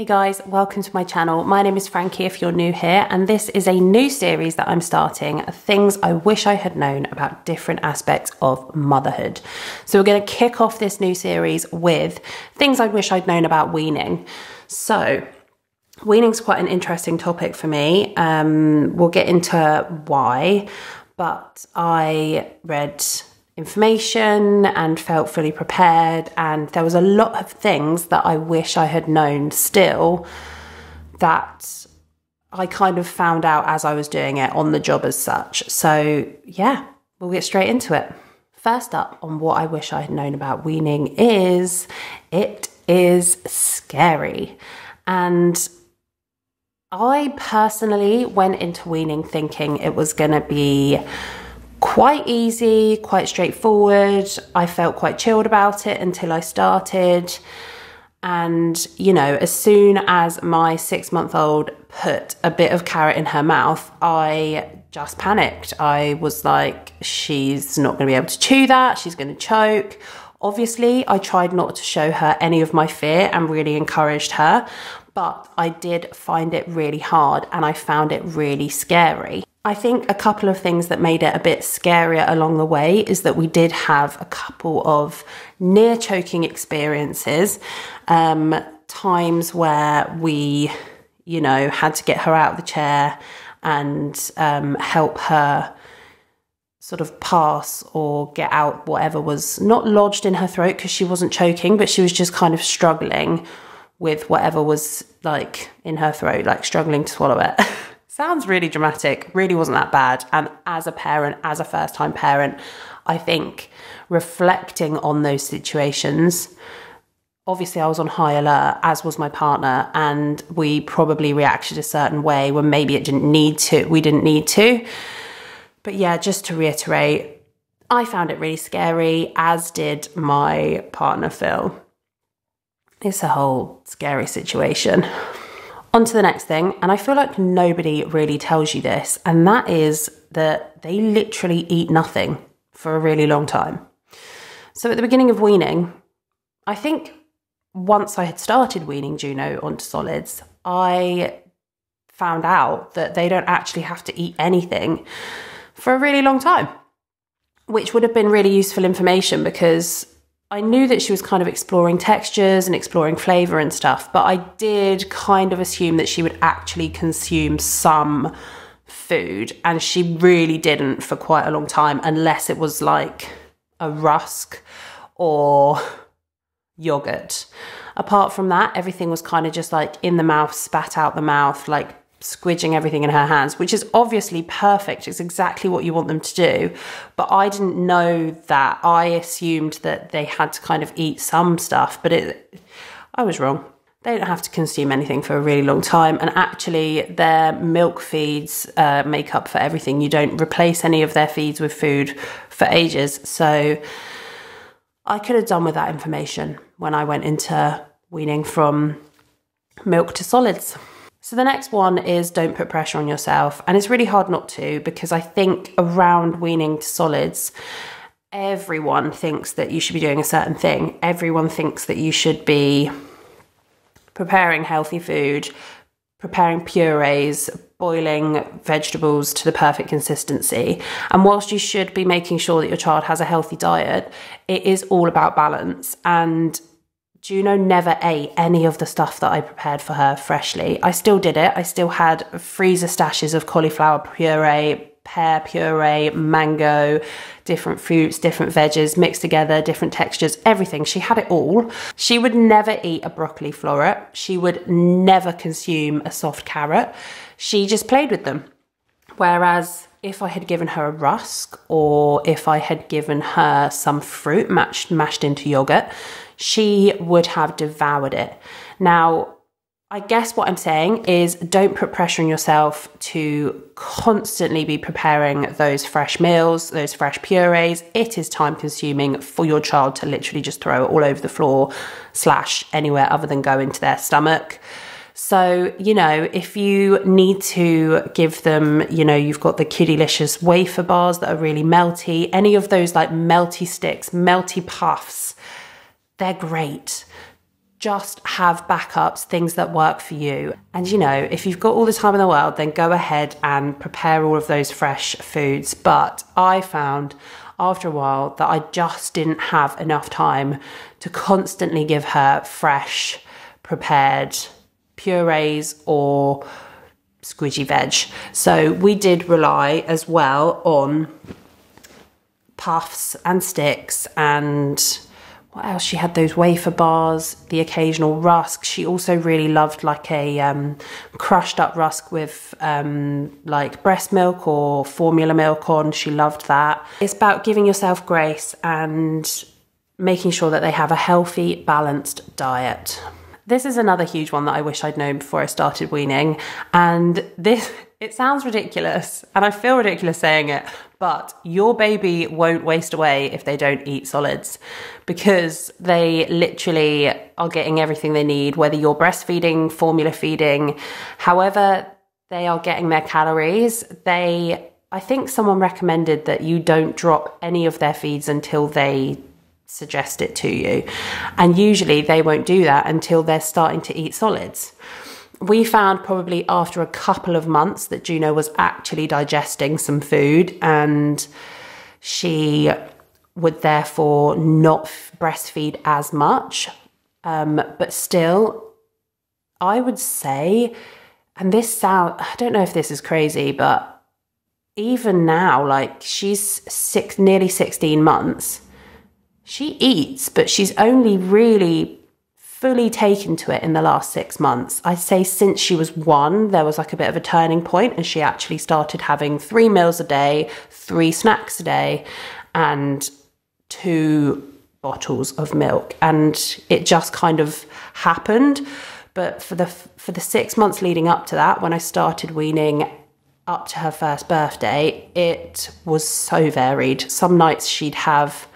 Hey guys, welcome to my channel. My name is Frankie if you're new here, and this is a new series that I'm starting, things I wish I had known about different aspects of motherhood. So we're gonna kick off this new series with things I wish I'd known about weaning. So weaning's quite an interesting topic for me. Um, we'll get into why, but I read information and felt fully prepared. And there was a lot of things that I wish I had known still that I kind of found out as I was doing it on the job as such. So, yeah, we'll get straight into it. First up, on what I wish I had known about weaning is it is scary. And I personally went into weaning thinking it was going to be quite easy, quite straightforward. I felt quite chilled about it until I started. And, you know, as soon as my six month old put a bit of carrot in her mouth, I just panicked. I was like, she's not going to be able to chew that, she's going to choke. Obviously, I tried not to show her any of my fear and really encouraged her, but I did find it really hard and I found it really scary. I think a couple of things that made it a bit scarier along the way is that we did have a couple of near choking experiences, um, times where we, you know, had to get her out of the chair and um, help her sort of pass or get out whatever was not lodged in her throat because she wasn't choking, but she was just kind of struggling with whatever was like in her throat, like struggling to swallow it. Sounds really dramatic, really wasn't that bad. And as a parent, as a first time parent, I think reflecting on those situations, obviously I was on high alert, as was my partner, and we probably reacted a certain way when maybe it didn't need to, we didn't need to. But yeah, just to reiterate, I found it really scary, as did my partner Phil. It's a whole scary situation. On to the next thing, and I feel like nobody really tells you this, and that is that they literally eat nothing for a really long time. So at the beginning of weaning, I think once I had started weaning Juno onto solids, I found out that they don't actually have to eat anything for a really long time, which would have been really useful information because I knew that she was kind of exploring textures and exploring flavor and stuff, but I did kind of assume that she would actually consume some food, and she really didn't for quite a long time, unless it was like a rusk or yogurt. Apart from that, everything was kind of just like in the mouth, spat out the mouth, like squidging everything in her hands, which is obviously perfect. It's exactly what you want them to do. But I didn't know that. I assumed that they had to kind of eat some stuff, but it, I was wrong. They don't have to consume anything for a really long time. And actually, their milk feeds uh, make up for everything. You don't replace any of their feeds with food for ages. So I could have done with that information when I went into weaning from milk to solids. So the next one is don't put pressure on yourself. And it's really hard not to because I think around weaning to solids, everyone thinks that you should be doing a certain thing. Everyone thinks that you should be preparing healthy food, preparing purees, boiling vegetables to the perfect consistency. And whilst you should be making sure that your child has a healthy diet, it is all about balance. And Juno never ate any of the stuff that I prepared for her freshly. I still did it. I still had freezer stashes of cauliflower puree, pear puree, mango, different fruits, different veggies mixed together, different textures, everything. She had it all. She would never eat a broccoli floret. She would never consume a soft carrot. She just played with them. Whereas if I had given her a rusk or if I had given her some fruit mashed, mashed into yogurt, she would have devoured it. Now, I guess what I'm saying is don't put pressure on yourself to constantly be preparing those fresh meals, those fresh purees. It is time consuming for your child to literally just throw it all over the floor, slash anywhere other than go into their stomach. So, you know, if you need to give them, you know, you've got the Kiddylicious wafer bars that are really melty, any of those like melty sticks, melty puffs, they're great. just have backups, things that work for you. And you know, if you've got all the time in the world, then go ahead and prepare all of those fresh foods. But I found after a while that I just didn't have enough time to constantly give her fresh, prepared purees or squidgy veg. So we did rely as well on puffs and sticks and what else? She had those wafer bars, the occasional rusk. She also really loved like a um, crushed up rusk with um, like breast milk or formula milk on. She loved that. It's about giving yourself grace and making sure that they have a healthy, balanced diet. This is another huge one that I wish I'd known before I started weaning. And this, it sounds ridiculous, and I feel ridiculous saying it, but your baby won't waste away if they don't eat solids because they literally are getting everything they need, whether you're breastfeeding, formula feeding, however they are getting their calories. They, I think someone recommended that you don't drop any of their feeds until they suggest it to you. And usually they won't do that until they're starting to eat solids. We found probably after a couple of months that Juno was actually digesting some food and she would therefore not breastfeed as much. Um, but still, I would say, and this sound, I don't know if this is crazy, but even now, like she's six, nearly 16 months she eats, but she's only really fully taken to it in the last six months. I'd say since she was one, there was like a bit of a turning point, and she actually started having three meals a day, three snacks a day, and two bottles of milk. And it just kind of happened. But for the for the six months leading up to that, when I started weaning up to her first birthday, it was so varied. Some nights she'd have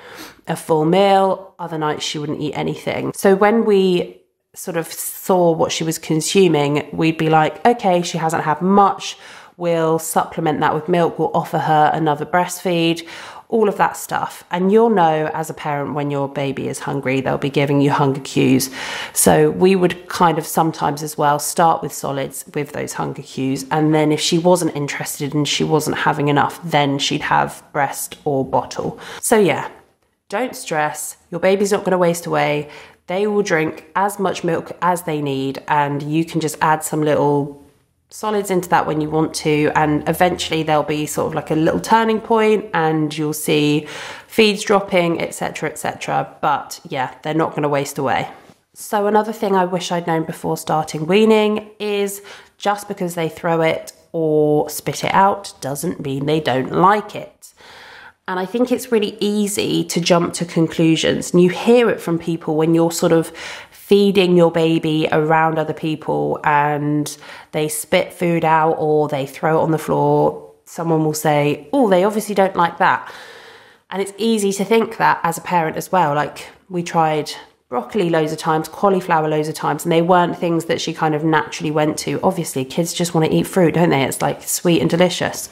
a full meal, other nights she wouldn't eat anything. So when we sort of saw what she was consuming, we'd be like, okay, she hasn't had much. We'll supplement that with milk. We'll offer her another breastfeed, all of that stuff. And you'll know as a parent when your baby is hungry, they'll be giving you hunger cues. So we would kind of sometimes as well start with solids with those hunger cues. And then if she wasn't interested and she wasn't having enough, then she'd have breast or bottle. So yeah, don't stress, your baby's not going to waste away. They will drink as much milk as they need, and you can just add some little solids into that when you want to. And eventually, there'll be sort of like a little turning point, and you'll see feeds dropping, etc. etc. But yeah, they're not going to waste away. So, another thing I wish I'd known before starting weaning is just because they throw it or spit it out doesn't mean they don't like it. And I think it's really easy to jump to conclusions. And you hear it from people when you're sort of feeding your baby around other people and they spit food out or they throw it on the floor. Someone will say, Oh, they obviously don't like that. And it's easy to think that as a parent as well. Like we tried broccoli loads of times, cauliflower loads of times, and they weren't things that she kind of naturally went to. Obviously, kids just want to eat fruit, don't they? It's like sweet and delicious.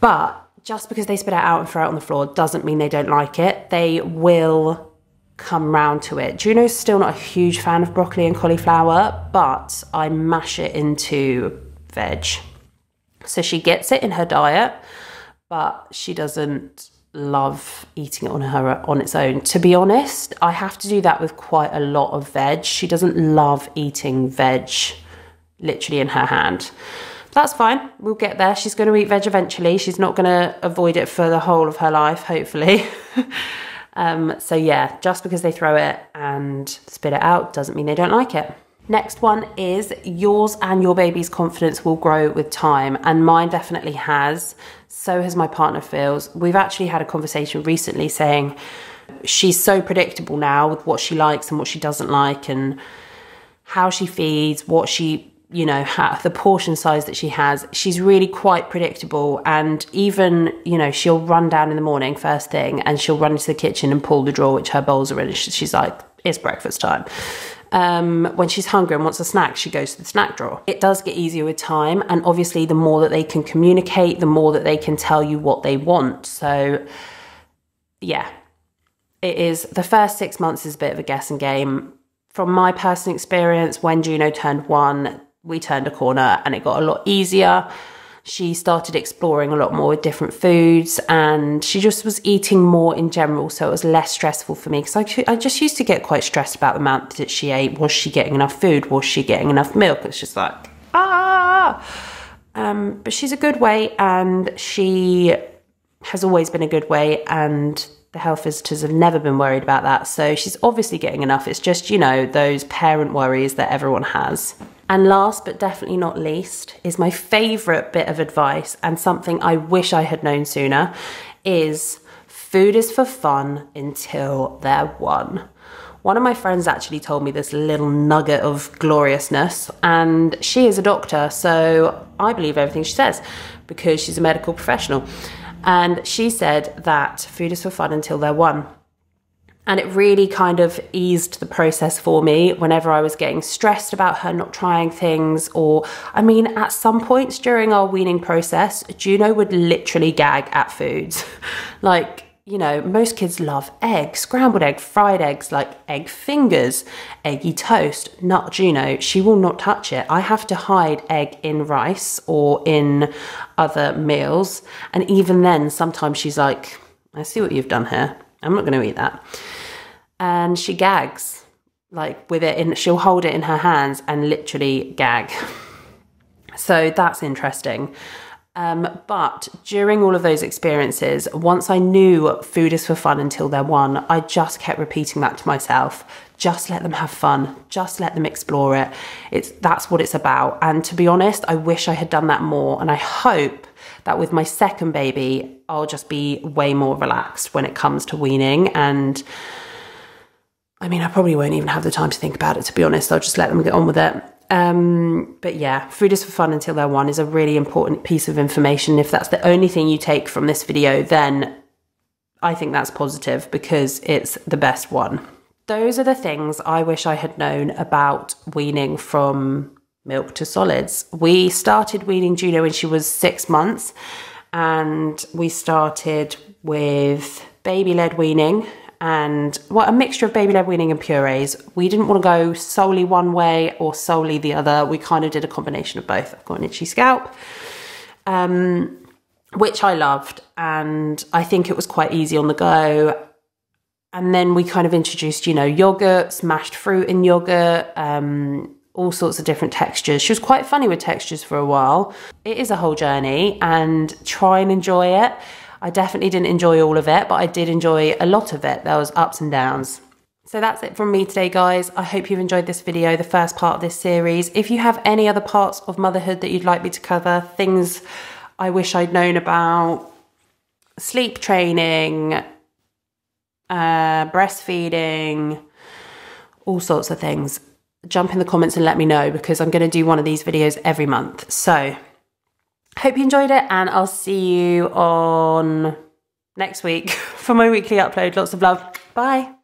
But just because they spit it out and throw it on the floor doesn't mean they don't like it. They will come round to it. Juno's still not a huge fan of broccoli and cauliflower, but I mash it into veg. So she gets it in her diet, but she doesn't love eating it on her on its own. To be honest, I have to do that with quite a lot of veg. She doesn't love eating veg literally in her hand that's fine. We'll get there. She's going to eat veg eventually. She's not going to avoid it for the whole of her life, hopefully. um, so, yeah, just because they throw it and spit it out doesn't mean they don't like it. Next one is yours and your baby's confidence will grow with time, and mine definitely has. So has my partner Phil's. We've actually had a conversation recently saying she's so predictable now with what she likes and what she doesn't like, and how she feeds, what she you know the portion size that she has she's really quite predictable and even you know she'll run down in the morning first thing and she'll run into the kitchen and pull the drawer which her bowls are in she's like it's breakfast time um, when she's hungry and wants a snack, she goes to the snack drawer. It does get easier with time, and obviously, the more that they can communicate, the more that they can tell you what they want. So, yeah, it is the first six months is a bit of a guessing game from my personal experience, when Juno turned one, we turned a corner and it got a lot easier. She started exploring a lot more with different foods and she just was eating more in general. So it was less stressful for me because I, I just used to get quite stressed about the amount that she ate. Was she getting enough food? Was she getting enough milk? It's just like, ah. Um, but she's a good weight and she has always been a good weight and the health visitors have never been worried about that. So she's obviously getting enough. It's just, you know, those parent worries that everyone has. And last but definitely not least is my favorite bit of advice and something I wish I had known sooner is food is for fun until they're one. One of my friends actually told me this little nugget of gloriousness, and she is a doctor, so I believe everything she says because she's a medical professional. And she said that food is for fun until they're one. And it really kind of eased the process for me whenever I was getting stressed about her not trying things. Or, I mean, at some points during our weaning process, Juno would literally gag at foods. like, you know, most kids love egg, scrambled egg, fried eggs, like egg fingers, eggy toast. Not Juno, she will not touch it. I have to hide egg in rice or in other meals. And even then, sometimes she's like, I see what you've done here. I'm not going to eat that. And she gags, like with it in, she'll hold it in her hands and literally gag. So that's interesting. Um, but during all of those experiences, once I knew food is for fun until they're one, I just kept repeating that to myself. Just let them have fun. Just let them explore it. It's that's what it's about. And to be honest, I wish I had done that more. And I hope that with my second baby, I'll just be way more relaxed when it comes to weaning. And I mean, I probably won't even have the time to think about it, to be honest. I'll just let them get on with it. Um, but yeah, food is for fun until they're one is a really important piece of information. If that's the only thing you take from this video, then I think that's positive because it's the best one. Those are the things I wish I had known about weaning from milk to solids. We started weaning Juno when she was six months, and we started with baby led weaning and what a mixture of baby led weaning and purees. We didn't want to go solely one way or solely the other. We kind of did a combination of both. I've got an itchy scalp, um, which I loved, and I think it was quite easy on the go. And then we kind of introduced, you know, yogurt, mashed fruit in yogurt, um, all sorts of different textures. She was quite funny with textures for a while. It is a whole journey, and try and enjoy it. I definitely didn't enjoy all of it, but I did enjoy a lot of it. There was ups and downs. So that's it from me today, guys. I hope you've enjoyed this video, the first part of this series. If you have any other parts of motherhood that you'd like me to cover, things I wish I'd known about, sleep training, uh, breastfeeding, all sorts of things, jump in the comments and let me know because I'm going to do one of these videos every month. So Hope you enjoyed it, and I'll see you on next week for my weekly upload. Lots of love. Bye.